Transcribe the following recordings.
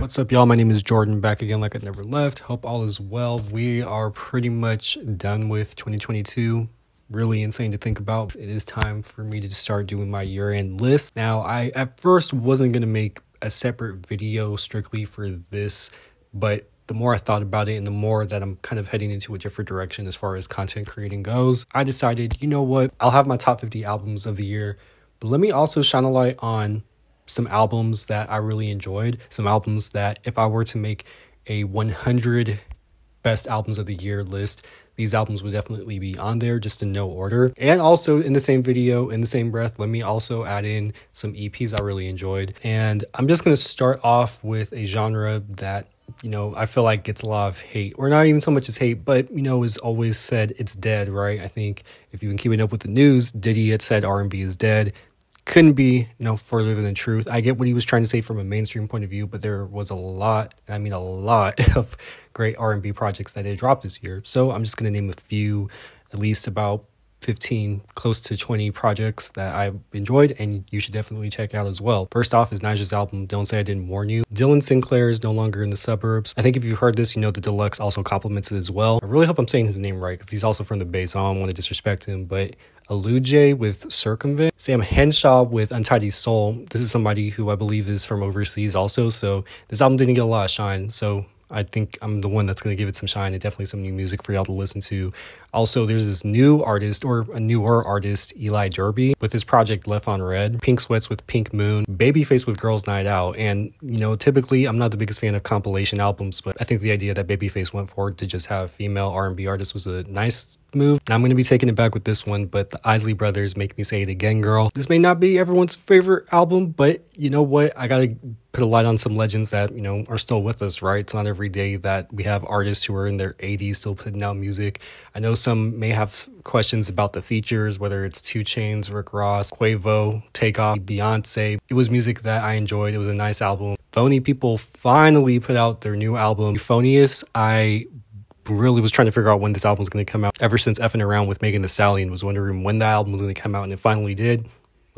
What's up, y'all? My name is Jordan, back again like I never left. Hope all is well. We are pretty much done with 2022. Really insane to think about. It is time for me to start doing my year end list. Now, I at first wasn't going to make a separate video strictly for this, but the more I thought about it and the more that I'm kind of heading into a different direction as far as content creating goes, I decided, you know what? I'll have my top 50 albums of the year, but let me also shine a light on some albums that I really enjoyed, some albums that if I were to make a 100 best albums of the year list, these albums would definitely be on there just in no order. And also in the same video, in the same breath, let me also add in some EPs I really enjoyed. And I'm just going to start off with a genre that you know, I feel like gets a lot of hate, or not even so much as hate, but you know, is always said it's dead, right? I think if you've been keeping up with the news, Diddy had said R and B is dead couldn't be no further than the truth. I get what he was trying to say from a mainstream point of view, but there was a lot, I mean a lot of great R&B projects that they dropped this year. So I'm just going to name a few, at least about 15, close to 20 projects that I've enjoyed and you should definitely check out as well. First off is Nija's album, Don't Say I Didn't Warn You. Dylan Sinclair is no longer in the suburbs. I think if you've heard this, you know the deluxe also compliments it as well. I really hope I'm saying his name right because he's also from the Bay, so I don't want to disrespect him, but Elujay with Circumvent, Samm Henshaw with Untidy Soul. This is somebody who I believe is from overseas also, so this album didn't get a lot of shine. So I think I'm the one that's going to give it some shine and definitely some new music for y'all to listen to. Also, there's this new artist or a newer artist, Eli Derby, with his project Left on Read, Pink Sweats with Pink Moon, Babyface with Girls Night Out. And, you know, typically I'm not the biggest fan of compilation albums, but I think the idea that Babyface went forward to just have female R&B artists was a nice move. Now I'm going to be taking it back with this one, but the Isley Brothers make me say it again, girl. This may not be everyone's favorite album, but you know what? I got to put a light on some legends that, you know, are still with us, right? It's not every day that we have artists who are in their 80s still putting out music. I know some may have questions about the features, whether it's 2 Chainz, Rick Ross, Quavo, Takeoff, Beyonce. It was music that I enjoyed. It was a nice album. Phony people finally put out their new album, Euphonyus. I really was trying to figure out when this album was going to come out ever since effing around with Megan Thee Stallion was wondering when the album was going to come out and it finally did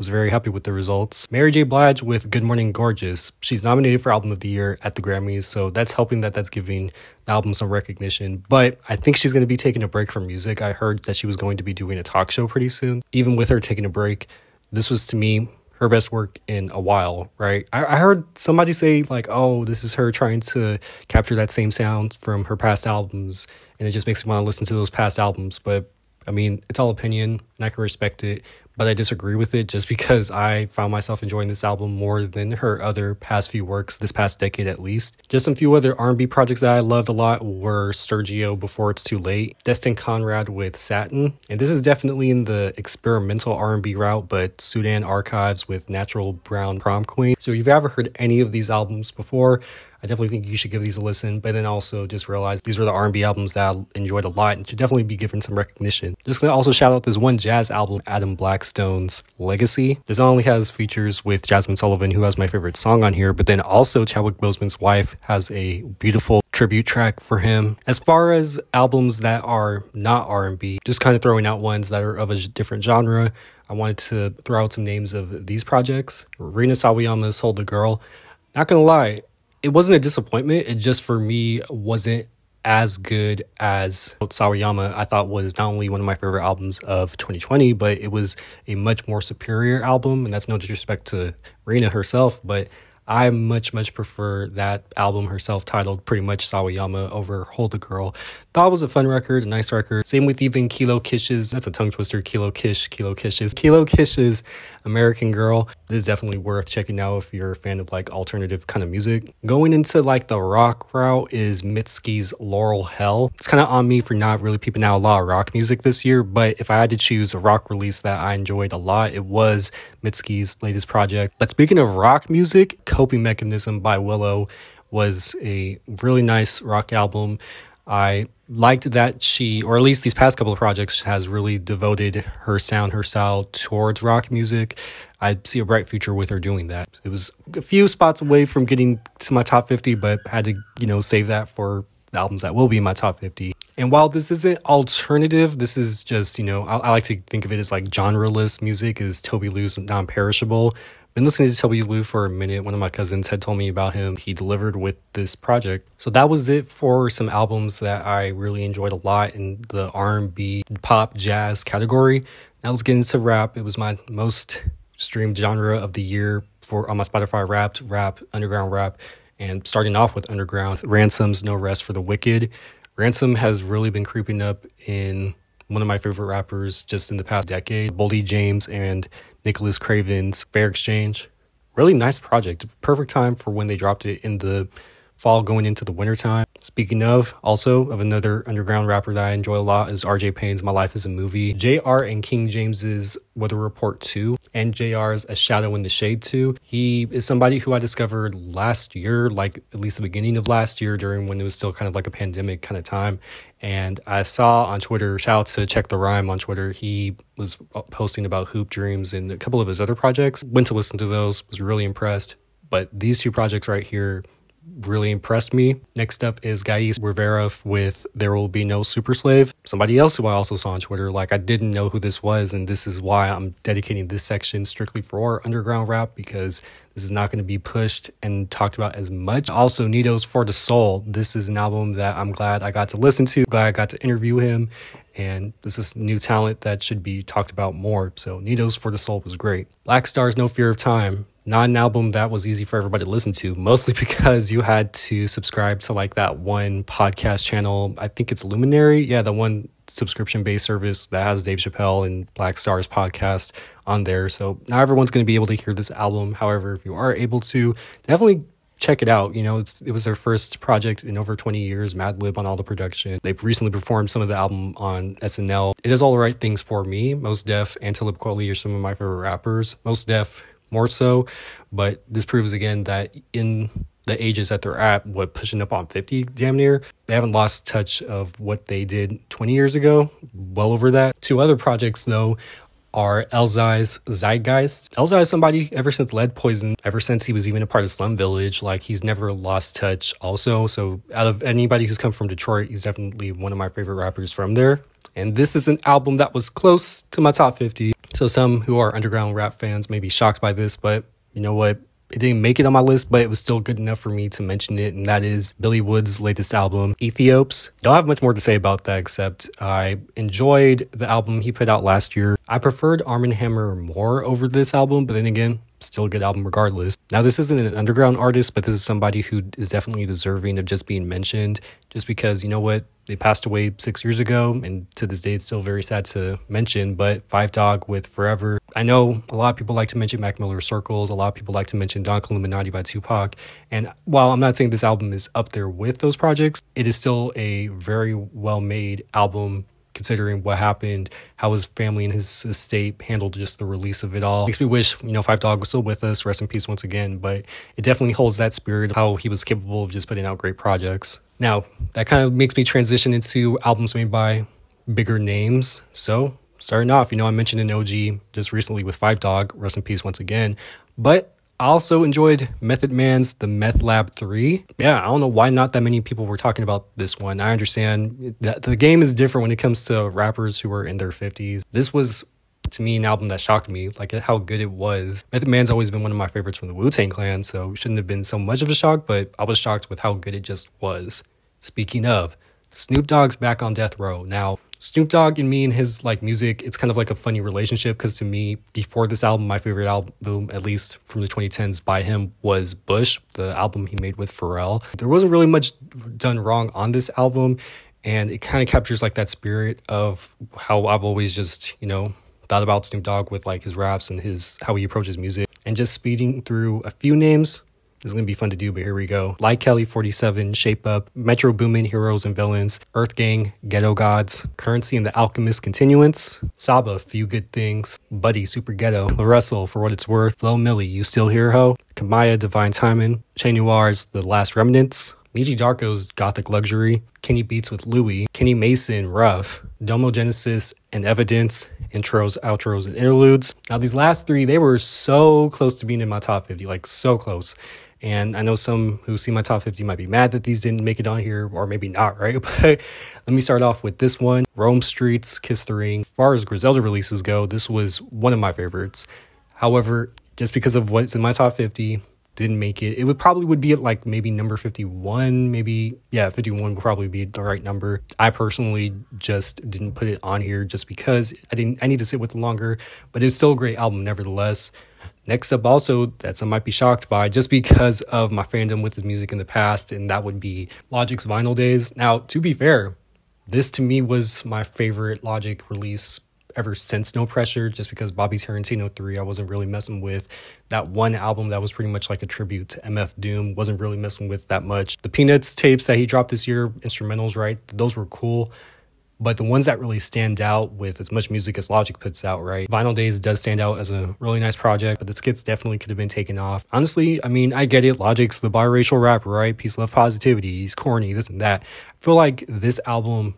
was very happy with the results. Mary J. Blige with Good Morning Gorgeous. She's nominated for Album of the Year at the Grammys, so that's helping that that's giving the album some recognition. But I think she's going to be taking a break from music. I heard that she was going to be doing a talk show pretty soon. Even with her taking a break, this was to me her best work in a while, right? I, I heard somebody say, like, oh, this is her trying to capture that same sound from her past albums, and it just makes me want to listen to those past albums. But I mean, it's all opinion, and I can respect it but I disagree with it just because I found myself enjoying this album more than her other past few works, this past decade at least. Just some few other R&B projects that I loved a lot were Siergio Before It's Too Late, Destin Conrad with Satin, and this is definitely in the experimental R&B route, but Sudan Archives with Natural Brown Prom Queen. So if you've ever heard any of these albums before, I definitely think you should give these a listen, but then also just realize these were the R&B albums that I enjoyed a lot and should definitely be given some recognition. Just gonna also shout out this one jazz album, Adam Blackstone's Legacy. This not only has features with Jazmine Sullivan, who has my favorite song on here, but then also Chadwick Boseman's wife has a beautiful tribute track for him. As far as albums that are not R&B, just kind of throwing out ones that are of a different genre, I wanted to throw out some names of these projects. Rina Sawayama's Hold the Girl. Not gonna lie, it wasn't a disappointment. It just for me wasn't as good as Sawayama. I thought was not only one of my favorite albums of 2020, but it was a much more superior album. And that's no disrespect to Rina herself, but I much, much prefer that album herself titled pretty much Sawayama over Hold the Girl. That was a fun record, a nice record. Same with even Kilo Kish's, that's a tongue twister, Kilo Kish, Kilo Kish's. Kilo Kish's American Gurl. This is definitely worth checking out if you're a fan of like alternative kind of music. Going into like the rock route is Mitski's Laurel Hell. It's kind of on me for not really peeping out a lot of rock music this year, but if I had to choose a rock release that I enjoyed a lot, it was Mitski's latest project. But speaking of rock music, Coping Mechanism by Willow was a really nice rock album. I liked that she, or at least these past couple of projects, has really devoted her sound, her style towards rock music. I see a bright future with her doing that. It was a few spots away from getting to my top 50, but had to, you know, save that for albums that will be in my top 50. And while this isn't alternative, this is just, you know, I, I like to think of it as like genreless music, is Tobi Lou's non perishable. Been listening to Tobi Lou for a minute. One of my cousins had told me about him. He delivered with this project. So that was it for some albums that I really enjoyed a lot in the R&B, pop, jazz category. Now let's get into rap. It was my most streamed genre of the year for on my Spotify Wrapped, rap, underground rap, and starting off with underground. Ransom's No Rest for the Wicked. Ransom has really been creeping up in one of my favorite rappers just in the past decade, Boldy James and Nicholas Craven's Fair Exchange. Really nice project. Perfect time for when they dropped it in the fall going into the wintertime. Speaking of, also of another underground rapper that I enjoy a lot is RJ Payne's My Life is a Movie. J. Arrr and King James's Weather Report 2 and J. Arrr's A Shadow in the Shade 2. He is somebody who I discovered last year, like at least the beginning of last year during when it was still kind of like a pandemic kind of time. And I saw on Twitter, shout out to Check the Rhyme on Twitter, he was uh, posting about Hoop Dreams and a couple of his other projects. Went to listen to those, was really impressed. But these two projects right here really impressed me. Next up is Ghais Guevara with There Will Be No Super Slave. Somebody else who I also saw on Twitter, like I didn't know who this was, and this is why I'm dedicating this section strictly for underground rap because this is not going to be pushed and talked about as much. Also, Nito's For the Soul. This is an album that I'm glad I got to listen to, glad I got to interview him, and this is new talent that should be talked about more. So, Nito's For the Soul was great. Black Star's No Fear of Time not an album that was easy for everybody to listen to, mostly because you had to subscribe to like that one podcast channel. I think it's Luminary. Yeah, the one subscription based service that has Dave Chappelle and Black Stars podcast on there. So not everyone's going to be able to hear this album. However, if you are able to, definitely check it out. You know, it's it was their first project in over 20 years. Madlib on all the production. They've recently performed some of the album on SNL. It does all the right things for me. Mos Def and Talib Kweli are some of my favorite rappers. Mos Def more so. But this proves again that in the ages that they're at, what pushing up on 50 damn near, they haven't lost touch of what they did 20 years ago, well over that. Two other projects though are Elzhi's Zhigeist. Elzhi is somebody ever since Lead Poison, ever since he was even a part of Slum Village, like he's never lost touch also. So out of anybody who's come from Detroit, he's definitely one of my favorite rappers from there. And this is an album that was close to my top 50. So some who are underground rap fans may be shocked by this, but you know what? It didn't make it on my list, but it was still good enough for me to mention it, and that is Billy Woods' latest album, Aethiopes. Don't have much more to say about that except I enjoyed the album he put out last year. I preferred Armand Hammer more over this album, but then again, still a good album regardless. Now, this isn't an underground artist, but this is somebody who is definitely deserving of just being mentioned, just because you know what? They passed away six years ago, and to this day, it's still very sad to mention. But Phife Dawg with Forever. I know a lot of people like to mention Mac Miller Circles. A lot of people like to mention Don Killuminati by Tupac. And while I'm not saying this album is up there with those projects, it is still a very well made album considering what happened, how his family and his estate handled just the release of it all. Makes me wish, you know, Phife Dawg was still with us. Rest in peace once again. But it definitely holds that spirit, of how he was capable of just putting out great projects. Now, that kind of makes me transition into albums made by bigger names. So, starting off, you know, I mentioned an OG just recently with Phife Dawg, rest in peace once again. But I also enjoyed Method Man's The Meth Lab 3. Yeah, I don't know why not that many people were talking about this one. I understand that the game is different when it comes to rappers who are in their 50s. This was to me an album that shocked me, like how good it was. Method Man's always been one of my favorites from the Wu Tang Clan, so shouldn't have been so much of a shock, but I was shocked with how good it just was. Speaking of, Snoop Dogg's back on death row. Now, Snoop Dogg and me and his like music, it's kind of like a funny relationship because to me, before this album, my favorite album, at least from the 2010s by him, was Bush, the album he made with Pharrell. There wasn't really much done wrong on this album, and it kind of captures like that spirit of how I've always just, you know, thought about Snoop Dogg with like his raps and his how he approaches music. And just speeding through a few names, this is going to be fun to do, but here we go. Leikeli47, Shape Up, Metro Boomin, Heroes and Villains, EarthGang, Ghetto Gods, Curren$y and the Alchemist Continuance, Saba, Few Good Things, Buddy, Super Ghetto, The Russell, For What It's Worth, Flo Milli, You Still Here Ho, Kamaiyah, Divine Timing, Che Noir's The Last Remnants, Miji Darko's Gothic Luxury, Kenny Beats with Louie, Kenny Mason, Rough, Domo Genesis, and Evidence, intros, outros, and interludes. Now, these last three, they were so close to being in my top 50, like so close. And I know some who see my top 50 might be mad that these didn't make it on here, or maybe not, right? But let me start off with this one Rome Streetz, Kiss the Ring. As far as Griselda releases go, this was one of my favorites. However, just because of what's in my top 50 didn't make it. It would probably would be at like maybe number 51, maybe yeah, 51 would probably be the right number. I personally just didn't put it on here just because I didn't I need to sit with it longer, but it's still a great album nevertheless. Next up also that some might be shocked by just because of my fandom with his music in the past and that would be Logic's Vinyl Days. Now, to be fair, this to me was my favorite Logic release ever since No Pressure, just because Bobby Tarantino 3, I wasn't really messing with. That one album that was pretty much like a tribute to MF Doom, wasn't really messing with that much. The Peanuts tapes that he dropped this year, instrumentals, right? Those were cool. But the ones that really stand out with as much music as Logic puts out, right? Vinyl Days does stand out as a really nice project, but the skits definitely could have been taken off. Honestly, I mean, I get it. Logic's the biracial rapper, right? Peace, love, positivity. He's corny, this and that. I feel like this album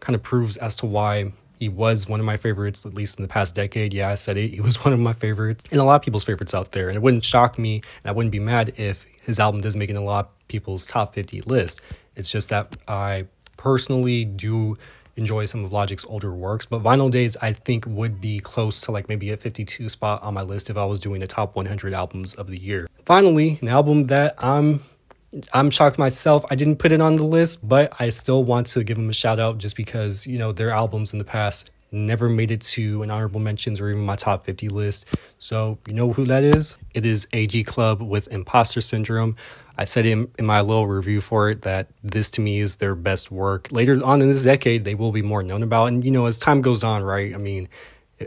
kind of proves as to why he was one of my favorites, at least in the past decade. Yeah, I said it. He was one of my favorites and a lot of people's favorites out there. And it wouldn't shock me and I wouldn't be mad if his album does make it in a lot of people's top 50 list. It's just that I personally do enjoy some of Logic's older works, but Vinyl Days I think would be close to like maybe a 52 spot on my list if I was doing the top 100 albums of the year. Finally, an album that I'm I'm shocked myself. I didn't put it on the list, but I still want to give them a shout out just because, you know, their albums in the past never made it to an honorable mentions or even my top 50 list. So, you know who that is? It is AG Club with Imposter Syndrome. I said in, in my little review for it that this to me is their best work. Later on in this decade, they will be more known about. And, you know, as time goes on, right? I mean,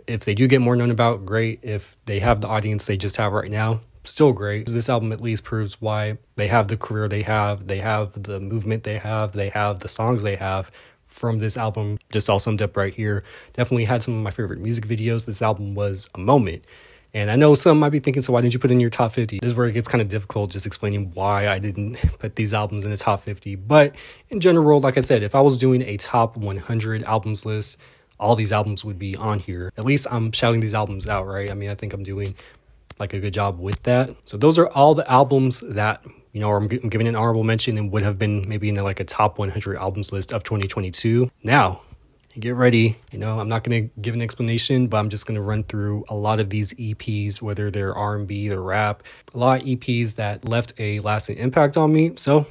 if they do get more known about, great. If they have the audience they just have right now, still great. This album at least proves why they have the career they have, they have the movement they have, they have the songs they have from this album, just all summed up right here. Definitely had some of my favorite music videos. This album was a moment. And I know some might be thinking, so why didn't you put in your top 50? This is where it gets kind of difficult just explaining why I didn't put these albums in the top 50. But in general, like I said, if I was doing a top 100 albums list, all these albums would be on here. At least I'm shouting these albums out, right? I mean, I think I'm doing like a good job with that. So those are all the albums that you know, I'm giving an honorable mention and would have been maybe in the, like a top 100 albums list of 2022. Now, get ready. You know, I'm not going to give an explanation, but I'm just going to run through a lot of these EPs, whether they're R&B, they're rap, a lot of EPs that left a lasting impact on me. So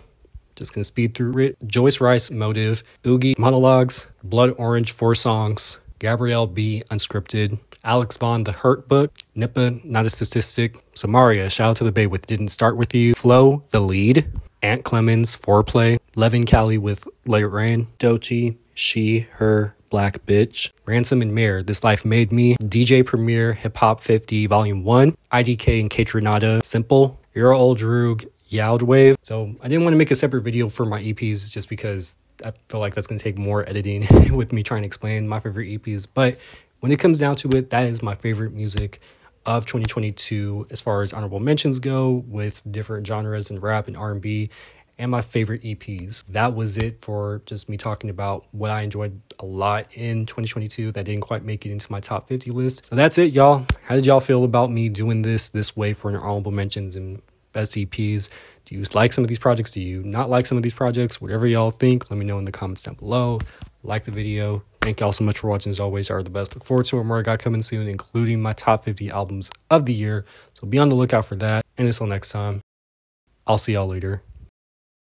just gonna speed through it. Joyce Wrice, Motive, Oogie, Monologues, Blood Orange, Four Songs, Gabrielle B, Unscripted, Alex Vaughn, The Hurt Book, Nippa, Not a Statistic, Samaria, Shout Out to the Bay with Didn't Start With You, Flow, The Lead, Ant Clemons, Foreplay, Leven Kali with Let Rain, Doechii, She, Her, Black Bitch, Ransom and mirror. This Life Made Me, DJ Premier, Hip Hop 50, Volume 1, IDK and Kaytranada, Simple, Your Old Droog, Yod Wave. So I didn't want to make a separate video for my EPs just because I feel like that's going to take more editing with me trying to explain my favorite EPs. But when it comes down to it, that is my favorite music of 2022 as far as honorable mentions go with different genres and rap and R&B and my favorite EPs. That was it for just me talking about what I enjoyed a lot in 2022 that didn't quite make it into my top 50 list. So that's it, y'all. How did y'all feel about me doing this this way for an honorable mentions and best EPs? Do you like some of these projects? Do you not like some of these projects? Whatever y'all think, let me know in the comments down below. Like the video. Thank y'all so much for watching. As always, are the best. Look forward to more I got coming soon, including my top 50 albums of the year. So be on the lookout for that. And until next time, I'll see y'all later.